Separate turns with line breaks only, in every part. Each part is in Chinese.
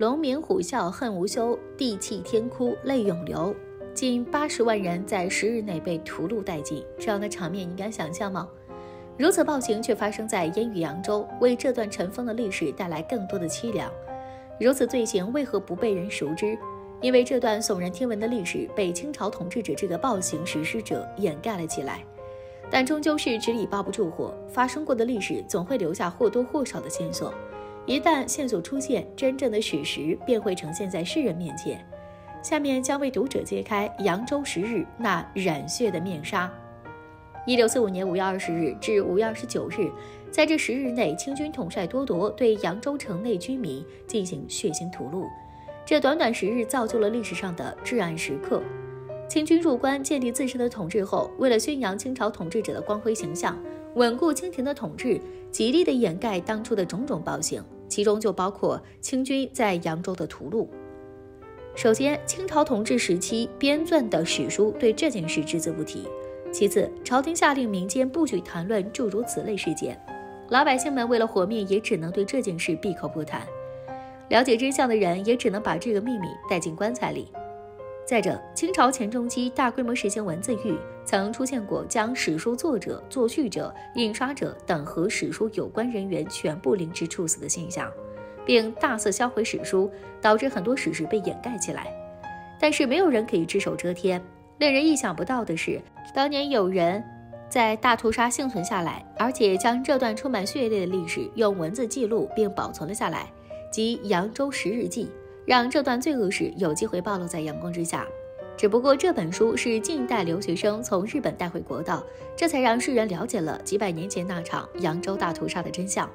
龙鸣虎啸恨无休，地泣天哭泪涌流。近八十万人在十日内被屠戮殆尽，这样的场面你敢想象吗？如此暴行却发生在烟雨扬州，为这段尘封的历史带来更多的凄凉。如此罪行为何不被人熟知？因为这段耸人听闻的历史被清朝统治者这个暴行实施者掩盖了起来。但终究是纸里包不住火，发生过的历史总会留下或多或少的线索。一旦线索出现，真正的史实便会呈现在世人面前。下面将为读者揭开扬州十日那染血的面纱。一六四五年五月二十日至五月二十九日，在这十日内，清军统帅多铎对扬州城内居民进行血腥屠戮。这短短十日，造就了历史上的至暗时刻。清军入关建立自身的统治后，为了宣扬清朝统治者的光辉形象，稳固清廷的统治，极力的掩盖当初的种种暴行，其中就包括清军在扬州的屠戮。首先，清朝统治时期编撰的史书对这件事只字不提。其次，朝廷下令民间不许谈论诸如此类事件，老百姓们为了活命，也只能对这件事闭口不谈。了解真相的人也只能把这个秘密带进棺材里。再者，清朝前中期大规模实行文字狱，曾出现过将史书作者、作序者、印刷者等和史书有关人员全部凌迟处死的现象，并大肆销毁史书，导致很多史实被掩盖起来。但是没有人可以只手遮天。令人意想不到的是，当年有人在大屠杀幸存下来，而且将这段充满血泪的历史用文字记录并保存了下来，即《扬州十日记》，让这段罪恶史有机会暴露在阳光之下。只不过这本书是近代留学生从日本带回国的，这才让世人了解了几百年前那场扬州大屠杀的真相。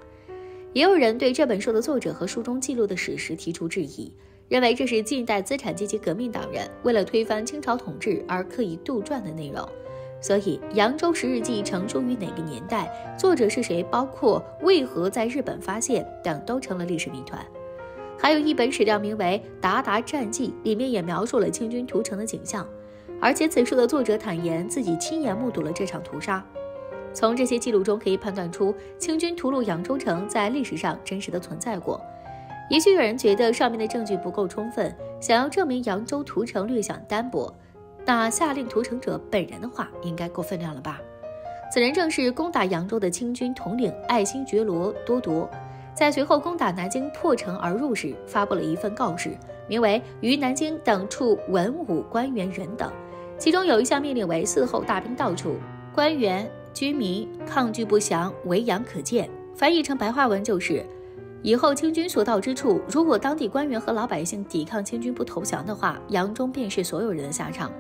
也有人对这本书的作者和书中记录的史实提出质疑。认为这是近代资产阶级革命党人为了推翻清朝统治而刻意杜撰的内容，所以《扬州十日记》成书于哪个年代，作者是谁，包括为何在日本发现等，都成了历史谜团。还有一本史料名为《鞑靼战记》，里面也描述了清军屠城的景象，而且此书的作者坦言自己亲眼目睹了这场屠杀。从这些记录中可以判断出，清军屠戮扬州城在历史上真实的存在过。也许有人觉得上面的证据不够充分，想要证明扬州屠城略显单薄，那下令屠城者本人的话应该够分量了吧？此人正是攻打扬州的清军统领爱新觉罗多铎，在随后攻打南京破城而入时，发布了一份告示，名为《于南京等处文武官员人等》，其中有一项命令为：嗣后大兵到处，官员居民抗拒不降，为阳可见。翻译成白话文就是。以后清军所到之处，如果当地官员和老百姓抵抗清军不投降的话，扬州便是所有人的下场。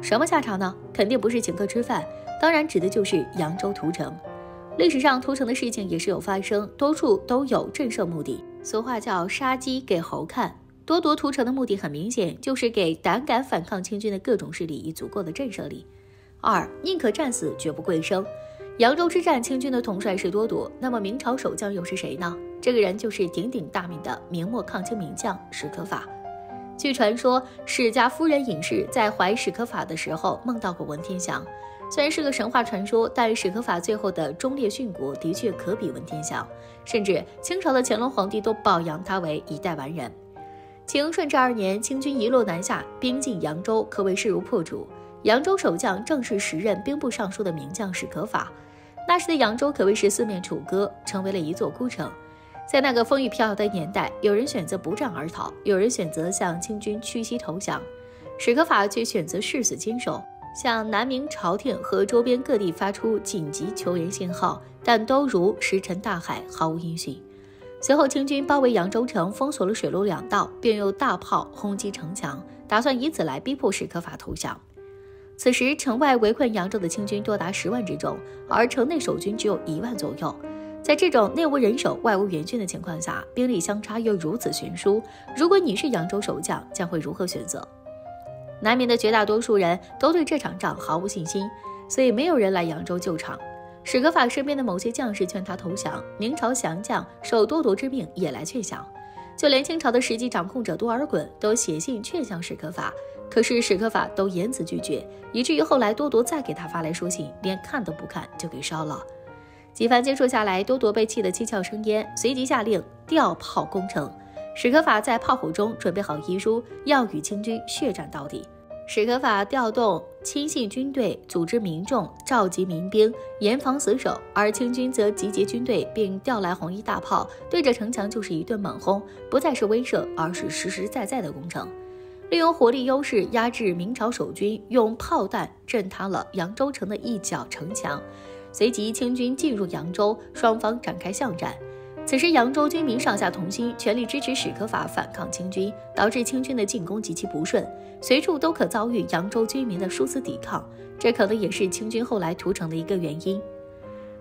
什么下场呢？肯定不是请客吃饭，当然指的就是扬州屠城。历史上屠城的事情也是有发生，多处都有震慑目的。俗话叫杀鸡给猴看，多夺屠城的目的很明显，就是给胆敢反抗清军的各种势力以足够的震慑力。二，宁可战死，绝不跪生。扬州之战，清军的统帅是多铎，那么明朝守将又是谁呢？这个人就是鼎鼎大名的明末抗清名将史可法。据传说，史家夫人尹氏在怀史可法的时候梦到过文天祥。虽然是个神话传说，但史可法最后的忠烈殉国的确可比文天祥，甚至清朝的乾隆皇帝都褒扬他为一代完人。清顺治二年，清军一路南下，兵进扬州，可谓势如破竹。扬州守将正是时任兵部尚书的名将史可法。那时的扬州可谓是四面楚歌，成为了一座孤城。在那个风雨飘摇的年代，有人选择不战而逃，有人选择向清军屈膝投降，史可法却选择誓死坚守，向南明朝廷和周边各地发出紧急求援信号，但都如石沉大海，毫无音讯。随后，清军包围扬州城，封锁了水陆两道，并用大炮轰击城墙，打算以此来逼迫史可法投降。此时，城外围困扬州的清军多达十万之众，而城内守军只有一万左右。在这种内无人手、外无援军的情况下，兵力相差又如此悬殊，如果你是扬州守将，将会如何选择？南明的绝大多数人都对这场仗毫无信心，所以没有人来扬州救场。史可法身边的某些将士劝他投降，明朝降将受多铎之命也来劝降，就连清朝的实际掌控者多尔衮都写信劝降史可法，可是史可法都严辞拒绝，以至于后来多铎再给他发来书信，连看都不看就给烧了。几番接触下来，多铎被气得七窍生烟，随即下令调炮攻城。史可法在炮火中准备好遗书，要与清军血战到底。史可法调动亲信军队，组织民众，召集民兵，严防死守；而清军则集结军队，并调来红衣大炮，对着城墙就是一顿猛轰，不再是威慑，而是实实在在的攻城。利用火力优势压制明朝守军，用炮弹震塌了扬州城的一角城墙。随即，清军进入扬州，双方展开巷战。此时，扬州军民上下同心，全力支持史可法反抗清军，导致清军的进攻极其不顺，随处都可遭遇扬州军民的殊死抵抗。这可能也是清军后来屠城的一个原因。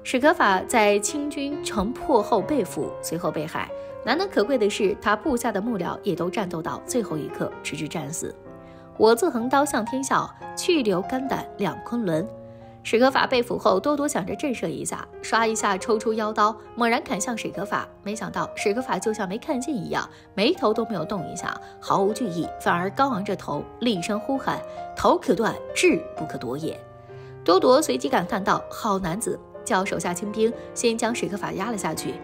史可法在清军城破后被俘，随后被害。难能可贵的是，他部下的幕僚也都战斗到最后一刻，直至战死。我自横刀向天笑，去留肝胆两昆仑。史可法被俘后，多多想着震慑一下，唰一下抽出腰刀，猛然砍向史可法。没想到史可法就像没看见一样，眉头都没有动一下，毫无惧意，反而高昂着头，厉声呼喊：“头可断，志不可夺也。”多铎随即感叹道：“好男子！”叫手下清兵先将史可法压了下去。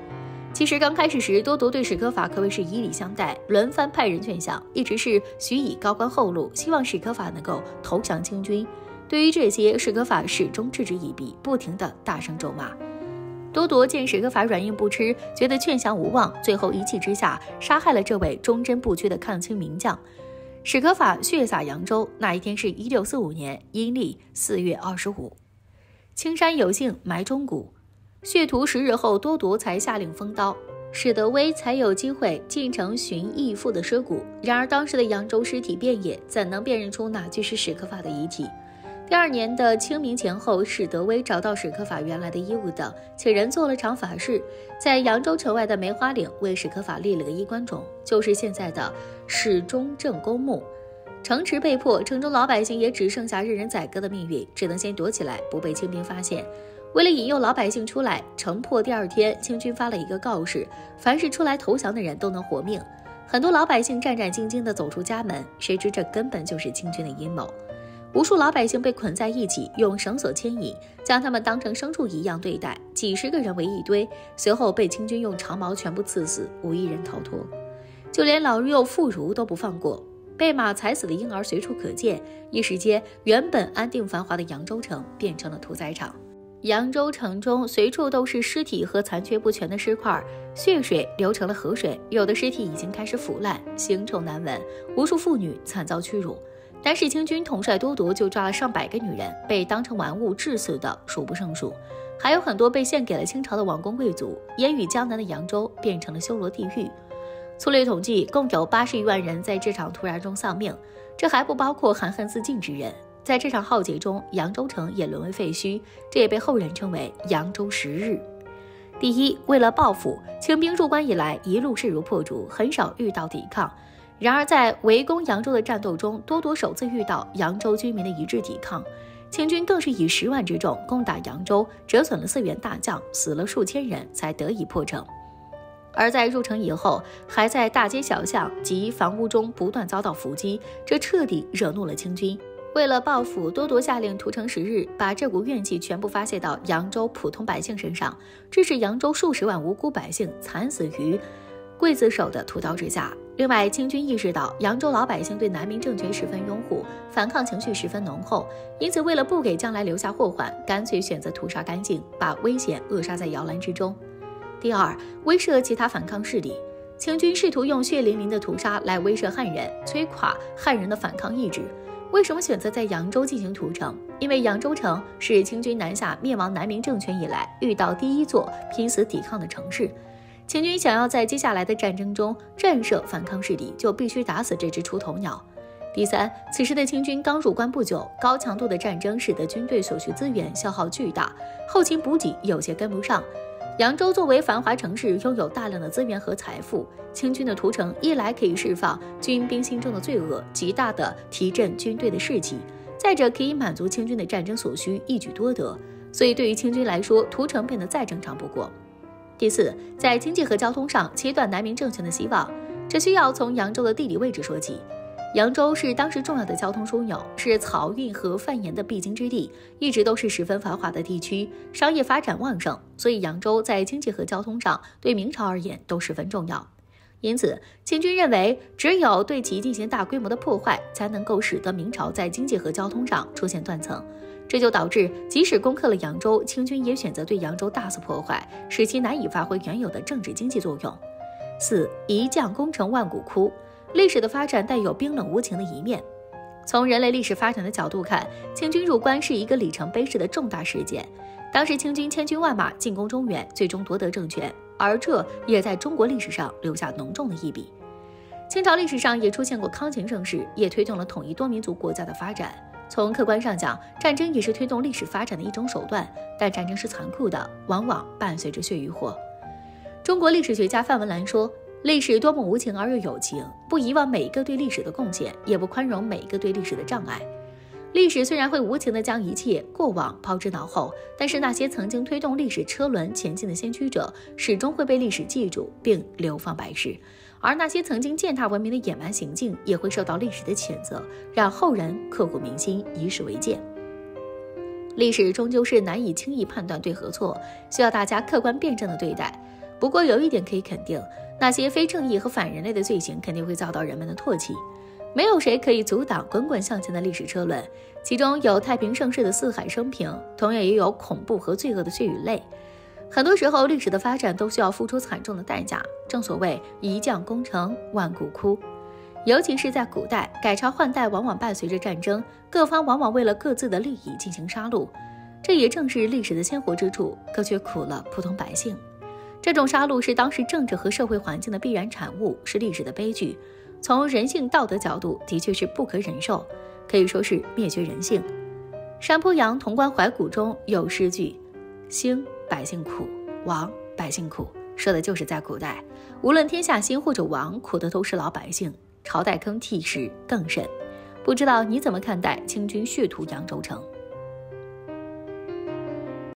其实刚开始时，多铎对史可法可谓是以礼相待，轮番派人劝降，一直是许以高官厚禄，希望史可法能够投降清军。对于这些，史可法始终嗤之以鼻，不停地大声咒骂。多铎见史可法软硬不吃，觉得劝降无望，最后一气之下杀害了这位忠贞不屈的抗清名将。史可法血洒扬州。那一天是一六四五年阴历四月二十五。青山有幸埋忠骨，血屠十日后，多铎才下令封刀，史德威才有机会进城寻义父的尸骨。然而当时的扬州尸体遍野，怎能辨认出哪具是史可法的遗体？第二年的清明前后，史德威找到史可法原来的衣物等，请人做了场法事，在扬州城外的梅花岭为史可法立了个衣冠冢，就是现在的史中正公墓。城池被破，城中老百姓也只剩下任人宰割的命运，只能先躲起来，不被清兵发现。为了引诱老百姓出来，城破第二天，清军发了一个告示：凡是出来投降的人都能活命。很多老百姓战战兢兢地走出家门，谁知这根本就是清军的阴谋。无数老百姓被捆在一起，用绳索牵引，将他们当成牲畜一样对待。几十个人为一堆，随后被清军用长矛全部刺死，无一人逃脱。就连老幼妇孺都不放过，被马踩死的婴儿随处可见。一时间，原本安定繁华的扬州城变成了屠宰场。扬州城中随处都是尸体和残缺不全的尸块，血水流成了河水，有的尸体已经开始腐烂，腥臭难闻。无数妇女惨遭屈辱。单是清军统帅多铎就抓了上百个女人，被当成玩物致死的数不胜数，还有很多被献给了清朝的王公贵族。烟雨江南的扬州变成了修罗地狱。粗略统计，共有八十余万人在这场屠杀中丧命，这还不包括含恨自尽之人。在这场浩劫中，扬州城也沦为废墟，这也被后人称为“扬州十日”。第一，为了报复，清兵入关以来一路势如破竹，很少遇到抵抗。然而，在围攻扬州的战斗中，多铎首次遇到扬州居民的一致抵抗，清军更是以十万之众攻打扬州，折损了四员大将，死了数千人，才得以破城。而在入城以后，还在大街小巷及房屋中不断遭到伏击，这彻底惹怒了清军。为了报复，多铎下令屠城十日，把这股怨气全部发泄到扬州普通百姓身上，致使扬州数十万无辜百姓惨死于刽子手的屠刀之下。另外，清军意识到扬州老百姓对南明政权十分拥护，反抗情绪十分浓厚，因此为了不给将来留下祸患，干脆选择屠杀干净，把危险扼杀在摇篮之中。第二，威慑其他反抗势力，清军试图用血淋淋的屠杀来威慑汉人，摧垮汉人的反抗意志。为什么选择在扬州进行屠城？因为扬州城是清军南下灭亡南明政权以来遇到第一座拼死抵抗的城市。清军想要在接下来的战争中震慑反抗势力，就必须打死这只出头鸟。第三，此时的清军刚入关不久，高强度的战争使得军队所需资源消耗巨大，后勤补给有些跟不上。扬州作为繁华城市，拥有大量的资源和财富，清军的屠城一来可以释放军兵心中的罪恶，极大的提振军队的士气；再者可以满足清军的战争所需，一举多得。所以对于清军来说，屠城变得再正常不过。第四，在经济和交通上切断南明政权的希望，这需要从扬州的地理位置说起。扬州是当时重要的交通枢纽，是漕运和贩盐的必经之地，一直都是十分繁华的地区，商业发展旺盛，所以扬州在经济和交通上对明朝而言都十分重要。因此，清军认为，只有对其进行大规模的破坏，才能够使得明朝在经济和交通上出现断层。这就导致，即使攻克了扬州，清军也选择对扬州大肆破坏，使其难以发挥原有的政治经济作用。四一将功成万骨枯，历史的发展带有冰冷无情的一面。从人类历史发展的角度看，清军入关是一个里程碑式的重大事件。当时清军千军万马进攻中原，最终夺得政权，而这也在中国历史上留下浓重的一笔。清朝历史上也出现过康乾盛世，也推动了统一多民族国家的发展。从客观上讲，战争也是推动历史发展的一种手段，但战争是残酷的，往往伴随着血与火。中国历史学家范文澜说：“历史多么无情而又有情，不遗忘每一个对历史的贡献，也不宽容每一个对历史的障碍。历史虽然会无情地将一切过往抛之脑后，但是那些曾经推动历史车轮前进的先驱者，始终会被历史记住并流芳百世。”而那些曾经践踏文明的野蛮行径，也会受到历史的谴责，让后人刻骨铭心，以史为鉴。历史终究是难以轻易判断对和错，需要大家客观辩证的对待。不过有一点可以肯定，那些非正义和反人类的罪行肯定会遭到人们的唾弃。没有谁可以阻挡滚滚向前的历史车轮，其中有太平盛世的四海升平，同样也有恐怖和罪恶的血与泪。很多时候，历史的发展都需要付出惨重的代价。正所谓一将功成万骨枯，尤其是在古代，改朝换代往往伴随着战争，各方往往为了各自的利益进行杀戮。这也正是历史的鲜活之处，可却苦了普通百姓。这种杀戮是当时政治和社会环境的必然产物，是历史的悲剧。从人性道德角度，的确是不可忍受，可以说是灭绝人性。山坡羊潼关怀古中有诗句：“兴。”百姓苦，亡百姓苦，说的就是在古代，无论天下兴或者亡，苦的都是老百姓，朝代更替时更甚。不知道你怎么看待清军血屠扬州城？